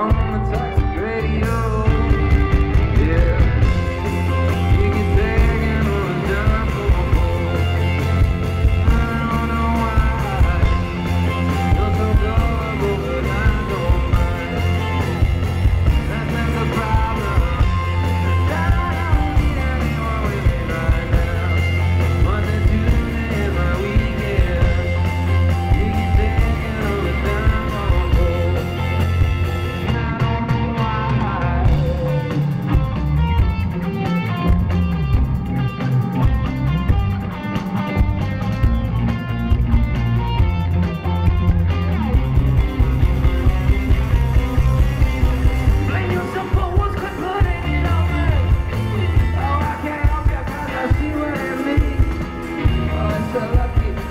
on the time.